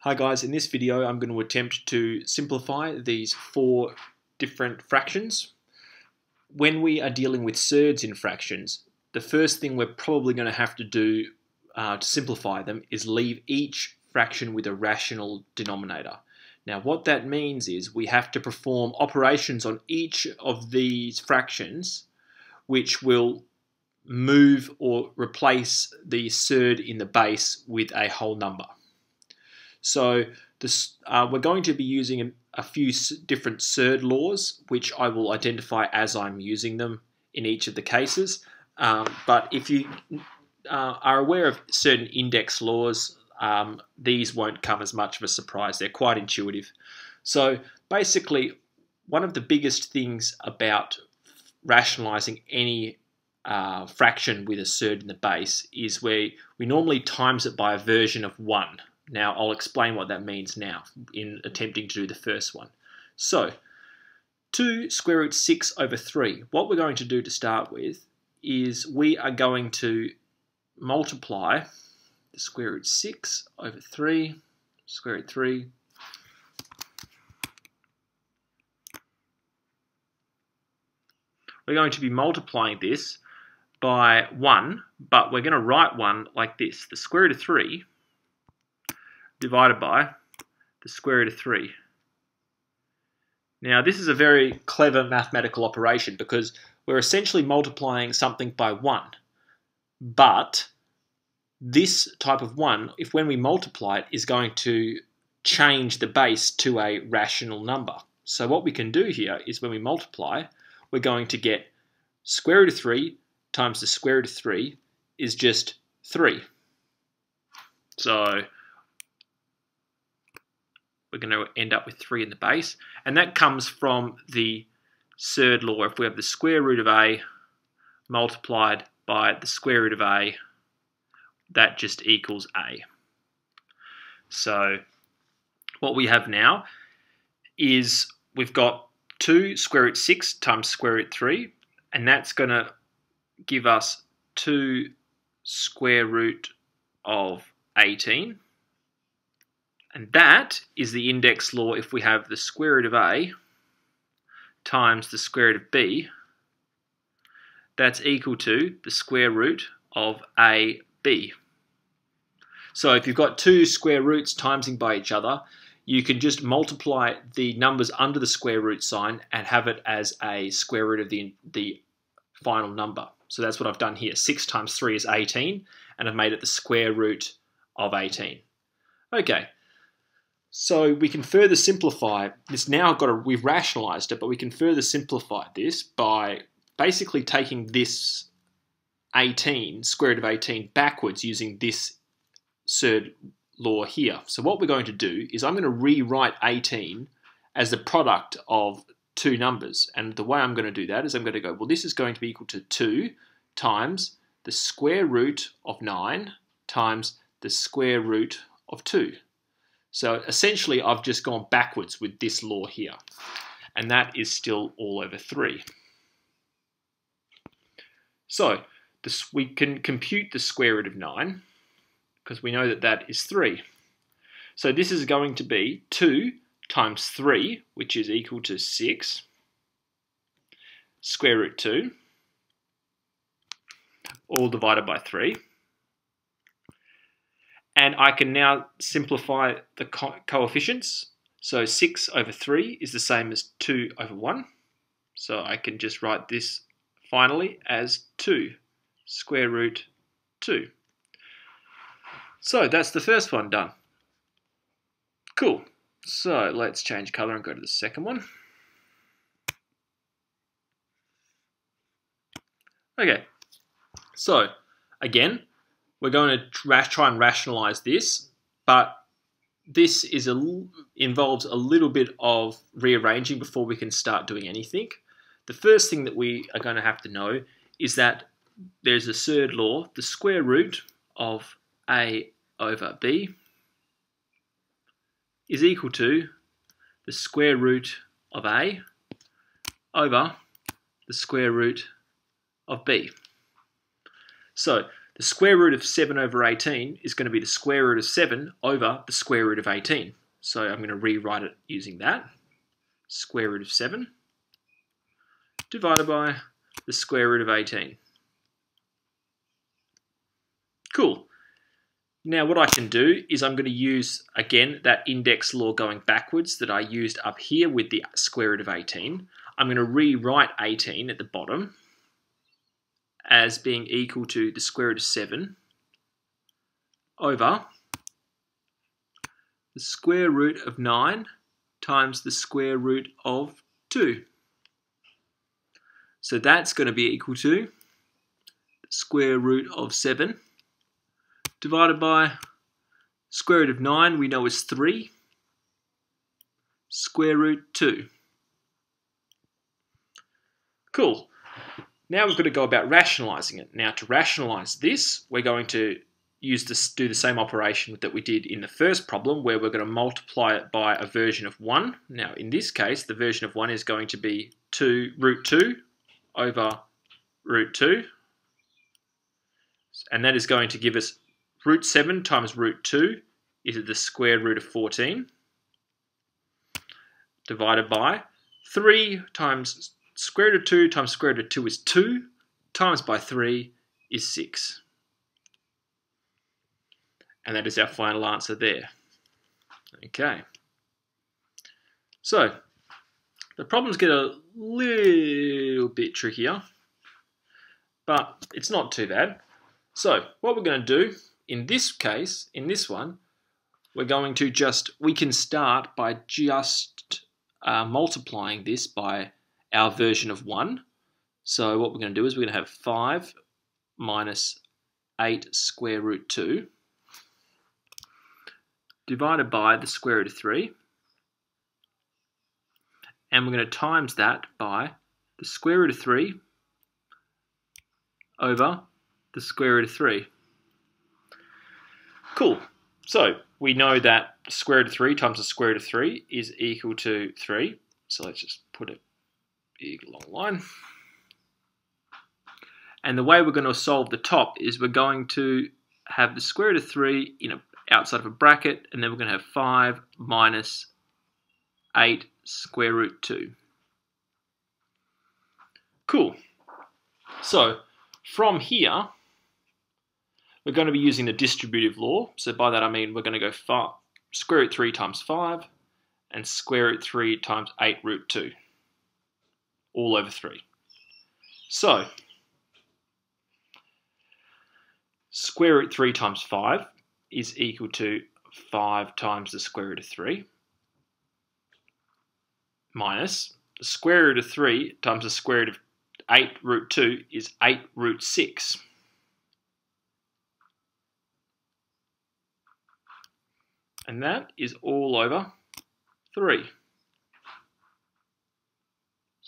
Hi guys, in this video I'm going to attempt to simplify these four different fractions. When we are dealing with surds in fractions, the first thing we're probably going to have to do uh, to simplify them is leave each fraction with a rational denominator. Now what that means is we have to perform operations on each of these fractions which will move or replace the surd in the base with a whole number. So this, uh, we're going to be using a, a few different surd laws, which I will identify as I'm using them in each of the cases. Um, but if you uh, are aware of certain index laws, um, these won't come as much of a surprise. They're quite intuitive. So basically, one of the biggest things about rationalizing any uh, fraction with a surd in the base is where we normally times it by a version of 1. Now, I'll explain what that means now in attempting to do the first one. So, 2 square root 6 over 3. What we're going to do to start with is we are going to multiply the square root 6 over 3, square root 3, we're going to be multiplying this by 1, but we're going to write 1 like this. The square root of 3 divided by the square root of 3. Now this is a very clever mathematical operation because we're essentially multiplying something by 1. But this type of 1, if when we multiply it, is going to change the base to a rational number. So what we can do here is when we multiply, we're going to get square root of 3 times the square root of 3 is just 3. So we're going to end up with 3 in the base. And that comes from the third law. If we have the square root of a multiplied by the square root of a, that just equals a. So what we have now is we've got 2 square root 6 times square root 3, and that's going to give us 2 square root of 18 and that is the index law if we have the square root of a times the square root of b. That's equal to the square root of ab. So if you've got two square roots timesing by each other, you can just multiply the numbers under the square root sign and have it as a square root of the, the final number. So that's what I've done here. 6 times 3 is 18, and I've made it the square root of 18. Okay, so we can further simplify this. Now got a, we've rationalized it, but we can further simplify this by basically taking this 18, square root of 18, backwards using this surd law here. So what we're going to do is I'm going to rewrite 18 as the product of two numbers. And the way I'm going to do that is I'm going to go, well, this is going to be equal to 2 times the square root of 9 times the square root of 2. So essentially, I've just gone backwards with this law here. And that is still all over 3. So this, we can compute the square root of 9 because we know that that is 3. So this is going to be 2 times 3, which is equal to 6, square root 2, all divided by 3. And I can now simplify the co coefficients. So 6 over 3 is the same as 2 over 1. So I can just write this finally as 2 square root 2. So that's the first one done. Cool. So let's change colour and go to the second one. Okay, so again, we're going to try and rationalize this, but this is a, involves a little bit of rearranging before we can start doing anything. The first thing that we are going to have to know is that there's a third law, the square root of a over b is equal to the square root of a over the square root of b. So the square root of 7 over 18 is going to be the square root of 7 over the square root of 18. So I'm going to rewrite it using that. Square root of 7 divided by the square root of 18. Cool. Now what I can do is I'm going to use, again, that index law going backwards that I used up here with the square root of 18. I'm going to rewrite 18 at the bottom as being equal to the square root of 7 over the square root of 9 times the square root of 2. So that's going to be equal to square root of 7 divided by square root of 9 we know is 3 square root 2. Cool. Now we've got to go about rationalizing it. Now to rationalize this, we're going to use this, do the same operation that we did in the first problem where we're going to multiply it by a version of 1. Now in this case, the version of 1 is going to be 2 root 2 over root 2. And that is going to give us root 7 times root 2 is the square root of 14 divided by 3 times square root of 2 times square root of 2 is 2, times by 3 is 6. And that is our final answer there. Okay. So, the problems get a little bit trickier, but it's not too bad. So, what we're going to do in this case, in this one, we're going to just, we can start by just uh, multiplying this by our version of 1. So what we're going to do is we're going to have 5 minus 8 square root 2 divided by the square root of 3. And we're going to times that by the square root of 3 over the square root of 3. Cool. So we know that square root of 3 times the square root of 3 is equal to 3. So let's just put it big long line. And the way we're going to solve the top is we're going to have the square root of 3 in a, outside of a bracket, and then we're going to have 5 minus 8 square root 2. Cool. So from here, we're going to be using the distributive law. So by that I mean we're going to go five, square root 3 times 5 and square root 3 times 8 root 2 all over 3. So, square root 3 times 5 is equal to 5 times the square root of 3 minus the square root of 3 times the square root of 8 root 2 is 8 root 6. And that is all over 3.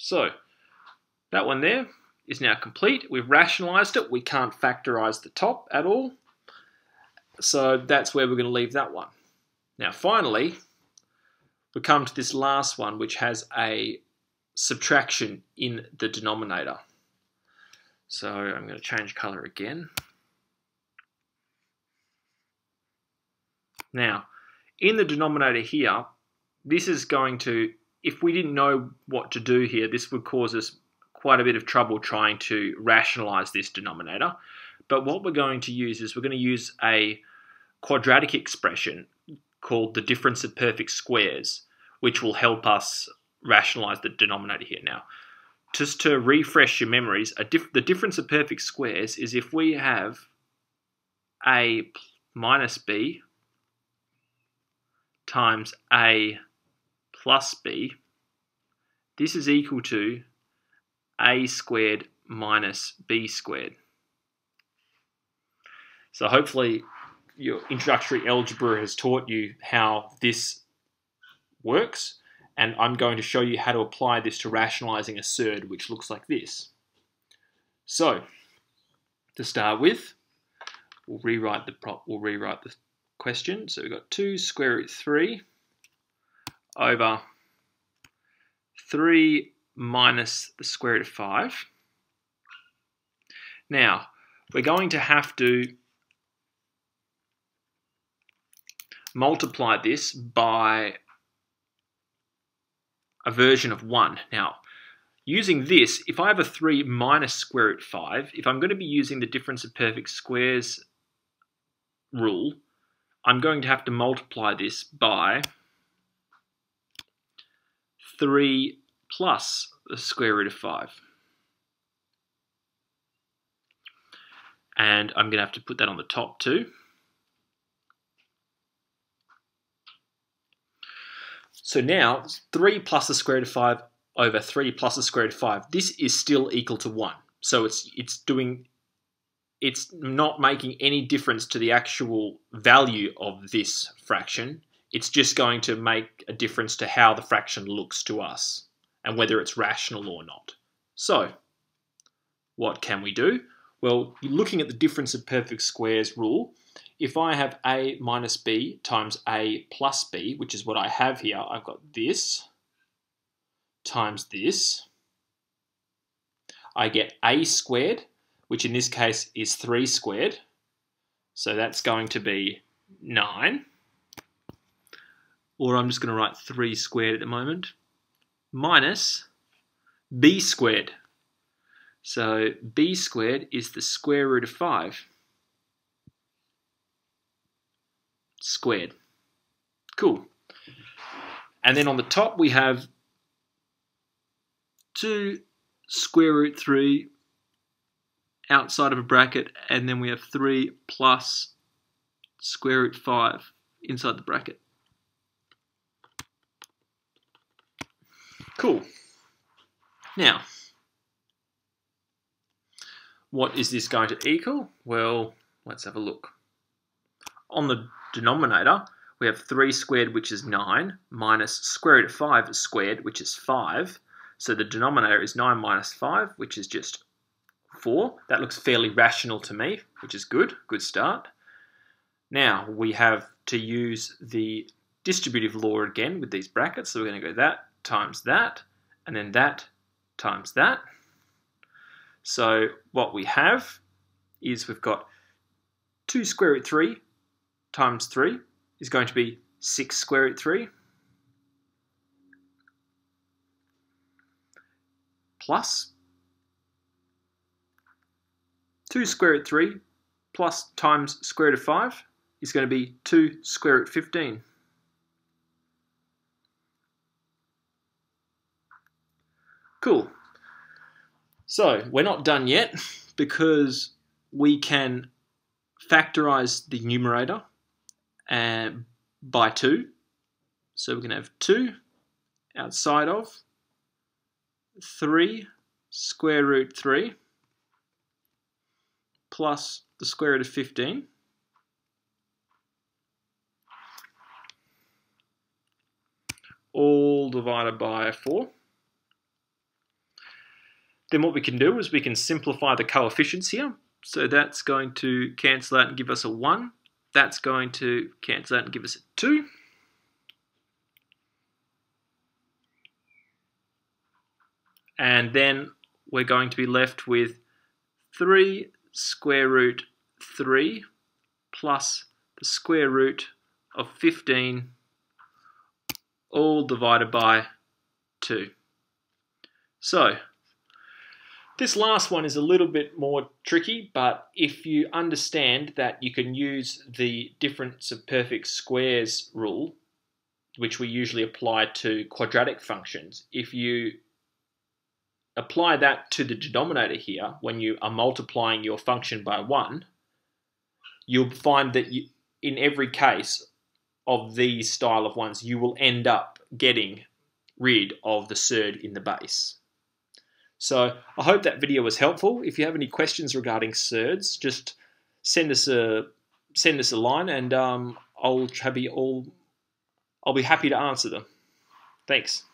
So that one there is now complete. We've rationalized it. We can't factorize the top at all. So that's where we're going to leave that one. Now finally, we come to this last one which has a subtraction in the denominator. So I'm going to change color again. Now, in the denominator here, this is going to if we didn't know what to do here, this would cause us quite a bit of trouble trying to rationalize this denominator. But what we're going to use is we're going to use a quadratic expression called the difference of perfect squares, which will help us rationalize the denominator here. Now, just to refresh your memories, the difference of perfect squares is if we have a minus b times a plus b, this is equal to a squared minus b squared. So hopefully your introductory algebra has taught you how this works and I'm going to show you how to apply this to rationalizing a surd which looks like this. So to start with we'll rewrite the prop we'll rewrite the question. So we've got 2 square root 3 over 3 minus the square root of 5. Now, we're going to have to multiply this by a version of 1. Now, using this, if I have a 3 minus square root 5, if I'm going to be using the difference of perfect squares rule, I'm going to have to multiply this by 3 plus the square root of 5. And I'm going to have to put that on the top too. So now 3 plus the square root of 5 over 3 plus the square root of 5. This is still equal to 1. So it's it's doing it's not making any difference to the actual value of this fraction. It's just going to make a difference to how the fraction looks to us and whether it's rational or not. So, what can we do? Well, looking at the difference of perfect squares rule, if I have a minus b times a plus b, which is what I have here, I've got this times this. I get a squared, which in this case is 3 squared. So that's going to be 9. Or I'm just going to write 3 squared at the moment. Minus b squared. So b squared is the square root of 5. squared. Cool. And then on the top we have 2 square root 3 outside of a bracket, and then we have 3 plus square root 5 inside the bracket. Cool. Now, what is this going to equal? Well, let's have a look. On the denominator, we have 3 squared, which is 9, minus square root of 5 squared, which is 5. So the denominator is 9 minus 5, which is just 4. That looks fairly rational to me, which is good. Good start. Now, we have to use the distributive law again with these brackets. So we're going to go that times that, and then that times that. So what we have is we've got 2 square root 3 times 3 is going to be 6 square root 3 plus 2 square root 3 plus times square root of 5 is going to be 2 square root 15. Cool. So we're not done yet because we can factorize the numerator and by 2. So going to have 2 outside of 3 square root 3 plus the square root of 15 all divided by 4. Then what we can do is we can simplify the coefficients here. So that's going to cancel out and give us a 1. That's going to cancel out and give us a 2. And then we're going to be left with 3 square root 3 plus the square root of 15 all divided by 2. So this last one is a little bit more tricky, but if you understand that you can use the difference of perfect squares rule, which we usually apply to quadratic functions, if you apply that to the denominator here, when you are multiplying your function by 1, you'll find that you, in every case of these style of ones, you will end up getting rid of the surd in the base. So I hope that video was helpful. If you have any questions regarding surds, just send us a send us a line, and um, I'll be all I'll be happy to answer them. Thanks.